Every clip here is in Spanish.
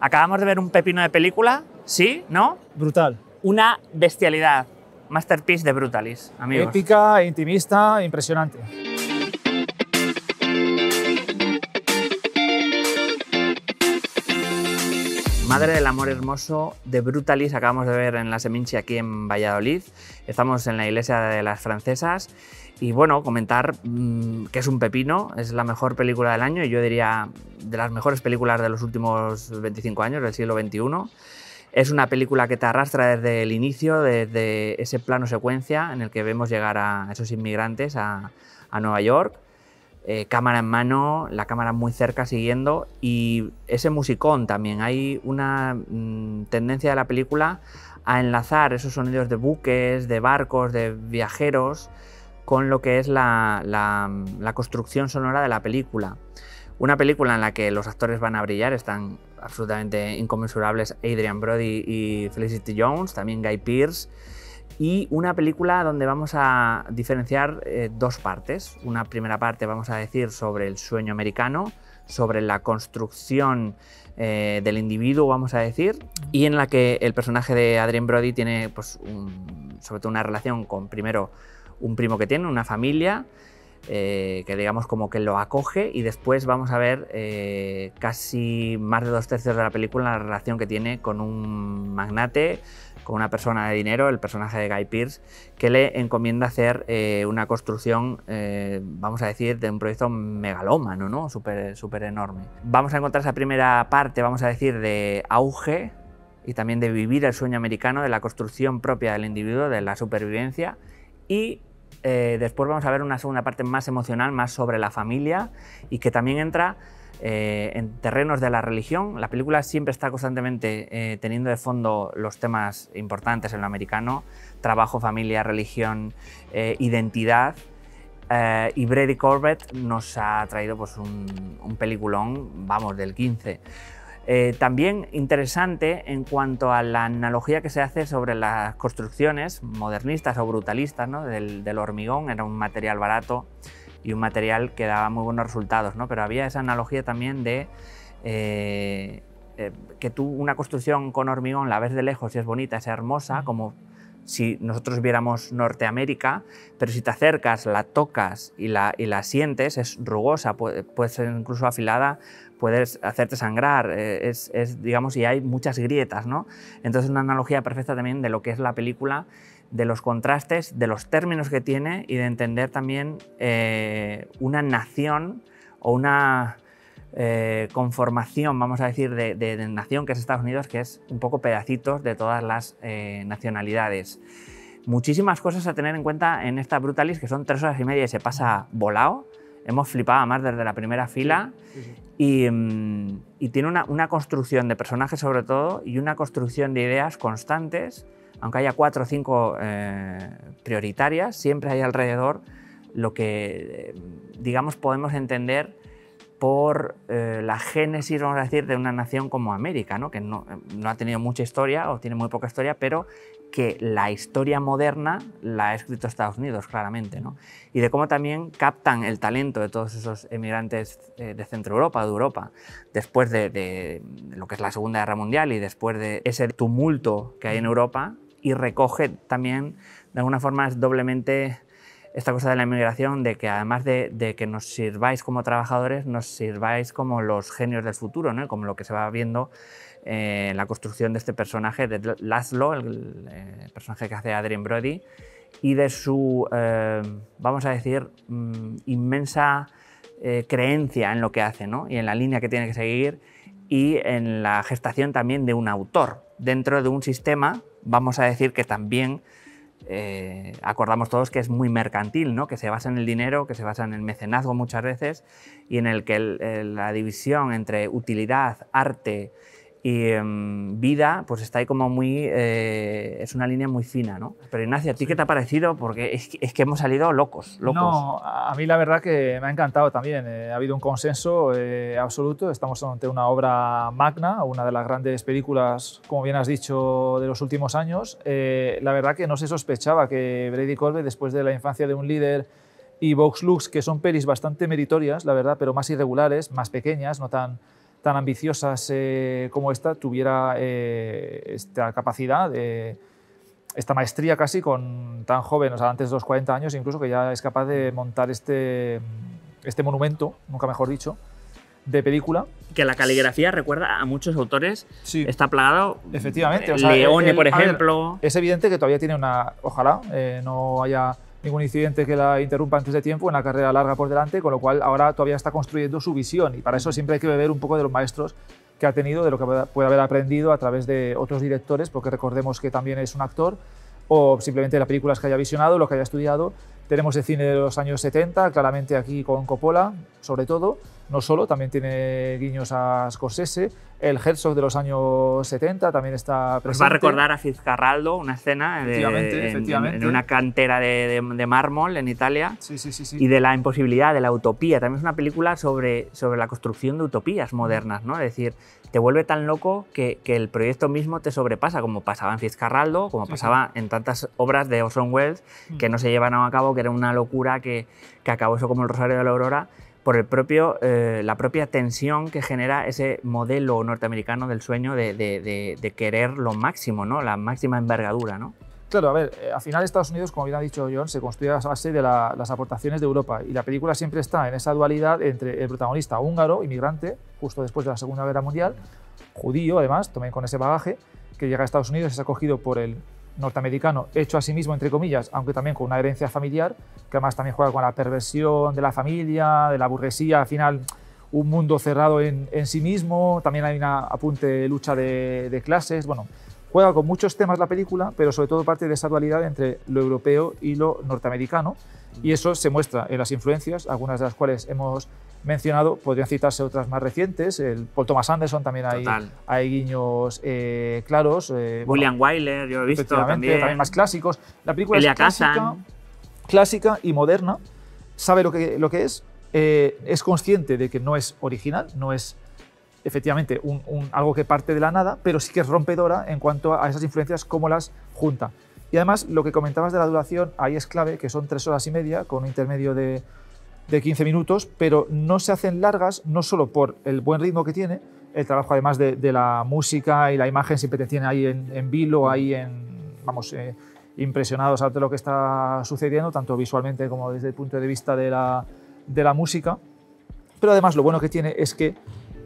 Acabamos de ver un pepino de película, ¿sí? ¿No? Brutal. Una bestialidad. Masterpiece de Brutalis, amigos. Épica, intimista, impresionante. Madre del Amor Hermoso de Brutalis, acabamos de ver en la Seminci aquí en Valladolid. Estamos en la iglesia de las francesas y bueno, comentar mm, que es un pepino, es la mejor película del año y yo diría de las mejores películas de los últimos 25 años, del siglo XXI. Es una película que te arrastra desde el inicio, desde ese plano secuencia en el que vemos llegar a esos inmigrantes a, a Nueva York eh, cámara en mano, la cámara muy cerca siguiendo y ese musicón también. Hay una mm, tendencia de la película a enlazar esos sonidos de buques, de barcos, de viajeros con lo que es la, la construcción sonora de la película. Una película en la que los actores van a brillar, están absolutamente inconmensurables Adrian Brody y Felicity Jones, también Guy Pearce y una película donde vamos a diferenciar eh, dos partes. Una primera parte vamos a decir sobre el sueño americano, sobre la construcción eh, del individuo, vamos a decir, y en la que el personaje de Adrien Brody tiene pues, sobre todo una relación con primero un primo que tiene, una familia, eh, que digamos como que lo acoge y después vamos a ver casi más de dos tercios de la película la relación que tiene con un magnate con una persona de dinero, el personaje de Guy Pearce, que le encomienda hacer eh, una construcción, eh, vamos a decir, de un proyecto megalómano, ¿no? Súper super enorme. Vamos a encontrar esa primera parte, vamos a decir, de auge y también de vivir el sueño americano, de la construcción propia del individuo, de la supervivencia y eh, después vamos a ver una segunda parte más emocional, más sobre la familia y que también entra eh, en terrenos de la religión. La película siempre está constantemente eh, teniendo de fondo los temas importantes en lo americano, trabajo, familia, religión, eh, identidad. y Brady Corbett nos ha traído pues, un, peliculón, vamos, del 15. también interesante en cuanto a la analogía que se hace sobre las construcciones modernistas o brutalistas del, del hormigón, era un material barato y un material que daba muy buenos resultados, ¿no? Pero había esa analogía también de eh, eh, que tú una construcción con hormigón la ves de lejos y es bonita, es hermosa, como si nosotros viéramos Norteamérica, pero si te acercas, la tocas y la, y la sientes, es rugosa, puede, puede, ser incluso afilada, puedes hacerte sangrar, eh, es, es, digamos, y hay muchas grietas, ¿no? Entonces una analogía perfecta también de lo que es la película de los contrastes, de los términos que tiene y de entender también eh, una nación o una eh, conformación, vamos a decir, de, nación que es Estados Unidos, que es un poco pedacitos de todas las eh, nacionalidades. Muchísimas cosas a tener en cuenta en esta Brutalis, que son tres horas y media y se pasa volado. Hemos flipado más desde la primera fila Y, mm, y, tiene una, una construcción de personajes sobre todo y una construcción de ideas constantes aunque haya cuatro o cinco eh, prioritarias, siempre hay alrededor lo que, eh, digamos, podemos entender por eh, la génesis, vamos a decir, de una nación como América, ¿no? que no, ha tenido mucha historia o tiene muy poca historia, pero que la historia moderna la ha escrito Estados Unidos, claramente. ¿no? Y de cómo también captan el talento de todos esos emigrantes de Centro Europa, de Europa, después de, de lo que es la Segunda Guerra Mundial y después de ese tumulto que hay en Europa, y recoge también, de alguna forma, es doblemente esta cosa de la inmigración, de que además de, que nos sirváis como trabajadores, nos sirváis como los genios del futuro, ¿no? como lo que se va viendo en la construcción de este personaje, de Laszlo, el, eh, personaje que hace Adrien Brody, y de su, eh, vamos a decir, mm, inmensa eh, creencia en lo que hace ¿no? y en la línea que tiene que seguir y en la gestación también de un autor dentro de un sistema vamos a decir que también eh, acordamos todos que es muy mercantil, ¿no? que se basa en el dinero, que se basa en el mecenazgo muchas veces y en el que la división entre utilidad, arte y em, vida, pues está ahí como muy, eh, es una línea muy fina, ¿no? Pero Ignacio, ¿a ti qué te ha parecido? Porque es, es, que hemos salido locos, locos. No, a mí la verdad que me ha encantado también, eh, ha habido un consenso eh, absoluto, estamos ante una obra magna, una de las grandes películas, como bien has dicho, de los últimos años. la verdad que no se sospechaba que Brady Colby, después de la infancia de un líder y Vox Lux, que son pelis bastante meritorias, la verdad, pero más irregulares, más pequeñas, no tan tan ambiciosas como esta tuviera esta capacidad de esta maestría casi con tan joven, o sea, antes de los 40 años, incluso que ya es capaz de montar este, este monumento, nunca mejor dicho, de película. Que la caligrafía recuerda a muchos autores. Sí. Está plagado. Efectivamente. O sea, Leone, por ejemplo. es evidente que todavía tiene una. Ojalá eh, no haya ningún incidente que la interrumpa antes de tiempo, una carrera larga por delante, con lo cual ahora todavía está construyendo su visión y para eso siempre hay que beber un poco de los maestros que ha tenido, de lo que puede haber aprendido a través de otros directores, porque recordemos que también es un actor, o simplemente las películas que haya visionado, lo que haya estudiado. Tenemos el cine de los años 70, claramente aquí con Coppola, sobre todo, no solo, también tiene guiños a Scorsese. El Herzog de los años 70 también está presente. va a recordar a Fitzcarraldo, una escena en, una cantera de, mármol en Italia. Sí, sí, sí, y de la imposibilidad, de la utopía. También es una película sobre, sobre la construcción de utopías modernas, ¿no? Es decir, te vuelve tan loco que, el proyecto mismo te sobrepasa, como pasaba en Fitzcarraldo, como pasaba en tantas obras de Orson Welles que no se llevan a cabo, que era una locura que, que acabó eso como el Rosario de la Aurora por el propio, eh, la propia tensión que genera ese modelo norteamericano del sueño de, querer lo máximo, ¿no? la máxima envergadura. ¿no? Claro, a ver, eh, al final Estados Unidos, como bien ha dicho John, se construye a base de las aportaciones de Europa y la película siempre está en esa dualidad entre el protagonista húngaro, inmigrante, justo después de la Segunda Guerra Mundial, judío además, también con ese bagaje, que llega a Estados Unidos y es acogido por el norteamericano hecho a sí mismo, entre comillas, aunque también con una herencia familiar, que además también juega con la perversión de la familia, de la burguesía, al final un mundo cerrado en, sí mismo, también hay una apunte de lucha de, clases, bueno, juega con muchos temas la película, pero sobre todo parte de esa dualidad entre lo europeo y lo norteamericano, y eso se muestra en las influencias, algunas de las cuales hemos mencionado, podrían citarse otras más recientes, el Paul Thomas Anderson también hay, hay guiños eh, claros. Eh, William Wyler, yo he visto también. también. más clásicos. La película es clásica, clásica, y moderna, sabe lo que, lo que es, eh, es consciente de que no es original, no es efectivamente un, algo que parte de la nada, pero sí que es rompedora en cuanto a esas influencias, cómo las junta. Y además, lo que comentabas de la duración, ahí es clave, que son tres horas y media, con un intermedio de, de 15 minutos, pero no se hacen largas, no solo por el buen ritmo que tiene, el trabajo además de, la música y la imagen siempre te tiene ahí en, en vilo, ahí en, vamos, eh, impresionados ante lo que está sucediendo, tanto visualmente como desde el punto de vista de la, de la música. Pero además lo bueno que tiene es que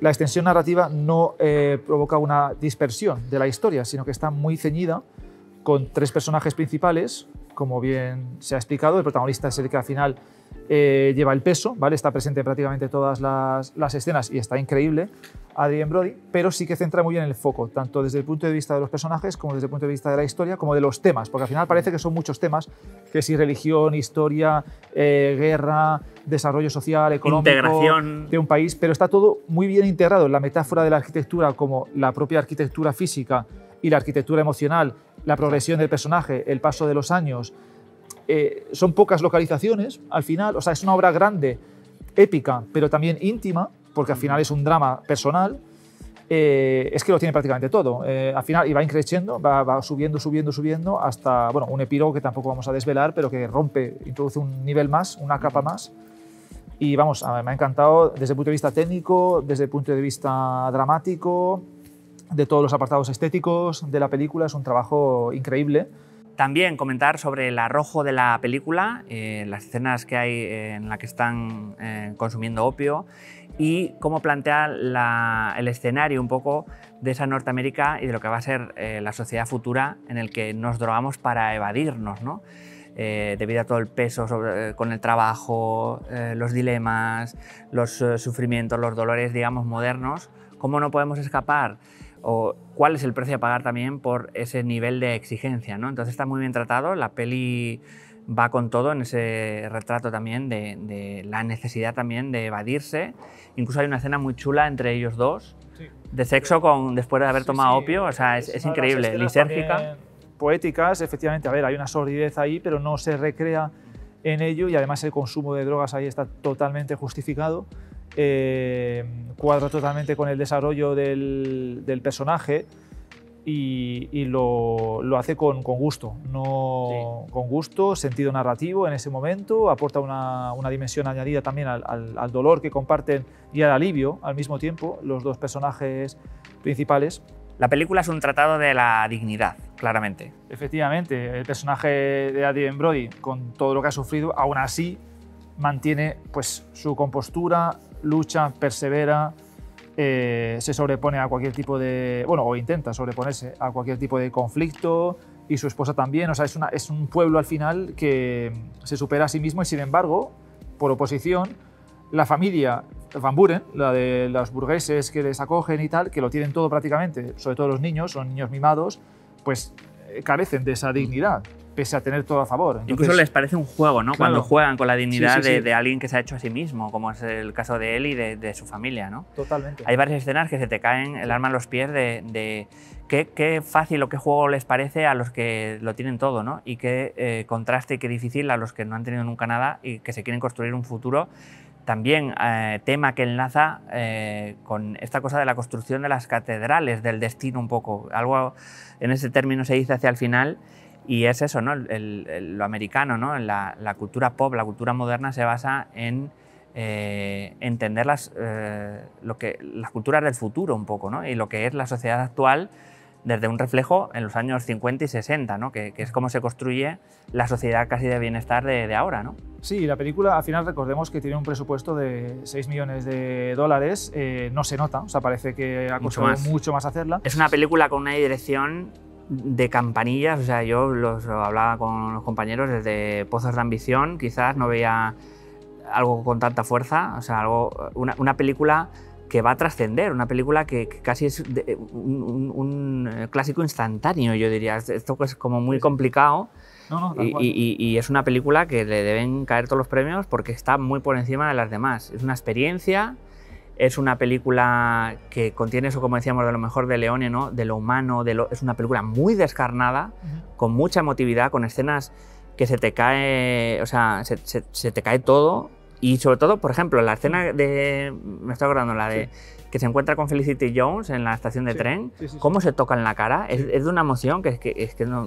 la extensión narrativa no eh, provoca una dispersión de la historia, sino que está muy ceñida con tres personajes principales, como bien se ha explicado. El protagonista es el que al final eh, lleva el peso, ¿vale? está presente en prácticamente todas las, las, escenas y está increíble, Adrien Brody, pero sí que centra muy bien el foco, tanto desde el punto de vista de los personajes como desde el punto de vista de la historia, como de los temas, porque al final parece que son muchos temas, que si religión, historia, eh, guerra, desarrollo social, económico Integración. de un país, pero está todo muy bien integrado en la metáfora de la arquitectura como la propia arquitectura física y la arquitectura emocional, la progresión del personaje, el paso de los años, eh, son pocas localizaciones al final, o sea, es una obra grande, épica, pero también íntima, porque al final es un drama personal. Eh, es que lo tiene prácticamente todo. Eh, al final, y va increciendo, va, subiendo, subiendo, subiendo, hasta bueno, un epílogo que tampoco vamos a desvelar, pero que rompe, introduce un nivel más, una capa más. Y vamos, me ha encantado desde el punto de vista técnico, desde el punto de vista dramático, de todos los apartados estéticos de la película. Es un trabajo increíble. También comentar sobre el arrojo de la película, eh, las escenas que hay en la que están eh, consumiendo opio y cómo plantea el escenario un poco de esa Norteamérica y de lo que va a ser eh, la sociedad futura en el que nos drogamos para evadirnos, ¿no? debido a todo el peso con el trabajo, los dilemas, los sufrimientos, los dolores, digamos, modernos, ¿cómo no podemos escapar o cuál es el precio a pagar también por ese nivel de exigencia. ¿no? Entonces está muy bien tratado, la peli va con todo en ese retrato también de, la necesidad también de evadirse. Incluso hay una escena muy chula entre ellos dos, de sexo con, después de haber tomado opio, o sea, es, increíble, lisérgica. Poéticas, efectivamente, a ver, hay una sordidez ahí, pero no se recrea en ello y además el consumo de drogas ahí está totalmente justificado eh, cuadra totalmente con el desarrollo del, personaje. y, lo, lo, hace con, con gusto, no, con gusto, sentido narrativo en ese momento, aporta una, una dimensión añadida también al, al, dolor que comparten y al alivio al mismo tiempo los dos personajes principales. La película es un tratado de la dignidad, claramente. Efectivamente, el personaje de Adrien Brody, con todo lo que ha sufrido, aún así mantiene pues, su compostura, lucha, persevera, eh, se sobrepone a cualquier tipo de, bueno, o intenta sobreponerse a cualquier tipo de conflicto y su esposa también, o sea, es, una, es un pueblo al final que se supera a sí mismo y sin embargo, por oposición, la familia Van Buren, la de los burgueses que les acogen y tal, que lo tienen todo prácticamente, sobre todo los niños, son niños mimados, pues eh, carecen de esa dignidad pese a tener todo a favor. Incluso les parece un juego, ¿no? Cuando juegan con la dignidad De, alguien que se ha hecho a sí mismo, como es el caso de él y de, su familia, ¿no? Totalmente. Hay varias escenas que se te caen el alma en los pies de, qué, fácil o qué juego les parece a los que lo tienen todo, ¿no? Y qué eh, contraste y qué difícil a los que no han tenido nunca nada y que se quieren construir un futuro. También eh, tema que enlaza eh, con esta cosa de la construcción de las catedrales, del destino un poco. Algo en ese término se dice hacia el final y es eso, ¿no? lo americano, ¿no? La, la, cultura pop, la cultura moderna se basa en eh, entender las, eh, lo que, las culturas del futuro un poco, ¿no? Y lo que es la sociedad actual desde un reflejo en los años 50 y 60, ¿no? que, es como se construye la sociedad casi de bienestar de, ahora. ¿no? Sí, la película al final recordemos que tiene un presupuesto de 6 millones de dólares, eh, no se nota, o sea, parece que ha costado mucho más. mucho más hacerla. Es una película con una dirección de campanillas, o sea, yo los hablaba con los compañeros desde Pozos de Ambición, quizás no veía algo con tanta fuerza, o sea, algo, una, película que va a trascender, una película que, casi es un, clásico instantáneo, yo diría. Esto es como muy complicado. y, es una película que le deben caer todos los premios porque está muy por encima de las demás. Es una experiencia es una película que contiene eso, como decíamos, de lo mejor de Leone, ¿no? de lo humano, de lo... es una película muy descarnada, con mucha emotividad, con escenas que se te cae, o sea, se, te cae todo. Y sobre todo, por ejemplo, la escena de. Me estoy acordando, la de que se encuentra con Felicity Jones en la estación de tren, cómo se toca en la cara, es, de una emoción que es que, es, que no,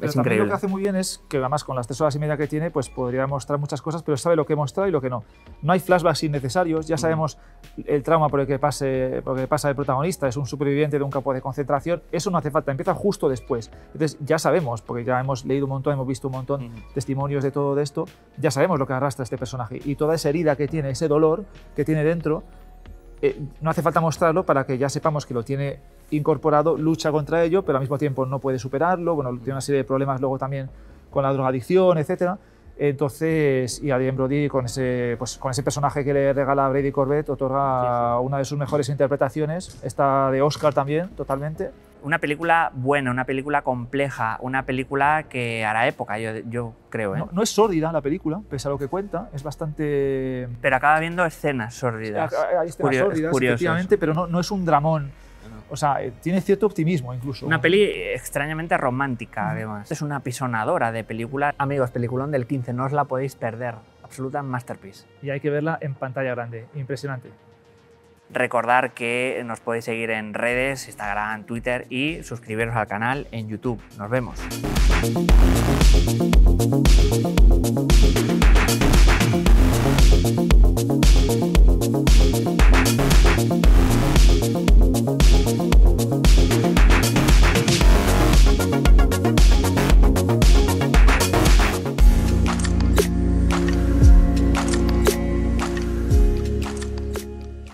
es increíble. Lo que hace muy bien es que además con las tres horas y media que tiene, pues podría mostrar muchas cosas, pero sabe lo que mostrar y lo que no. No hay flashbacks innecesarios, ya sabemos el trauma por el que, pase, por el que pasa el protagonista, es un superviviente de un campo de concentración, eso no hace falta, empieza justo después. Entonces ya sabemos, porque ya hemos leído un montón, hemos visto un montón de testimonios de todo esto, ya sabemos lo que arrastra este personaje y toda esa herida que tiene, ese dolor que tiene dentro, eh, no hace falta mostrarlo para que ya sepamos que lo tiene incorporado, lucha contra ello, pero al mismo tiempo no puede superarlo, bueno, tiene una serie de problemas luego también con la drogadicción, etcétera. Entonces, y Adrien Brody con ese, pues, con ese personaje que le regala Brady Corbett otorga una de sus mejores interpretaciones, esta de Oscar también, totalmente. Una película buena, una película compleja, una película que hará época, yo, yo creo. ¿eh? No, es sórdida la película, pese a lo que cuenta, es bastante... Pero acaba viendo escenas sórdidas. Hay escenas sórdidas, efectivamente, pero no, no es un dramón o sea, eh, tiene cierto optimismo incluso. Una peli extrañamente romántica, además. Es una pisonadora de película. Amigos, peliculón del 15, no os la podéis perder. Absoluta masterpiece. Y hay que verla en pantalla grande. Impresionante. Recordar que nos podéis seguir en redes, Instagram, Twitter y suscribiros al canal en YouTube. Nos vemos.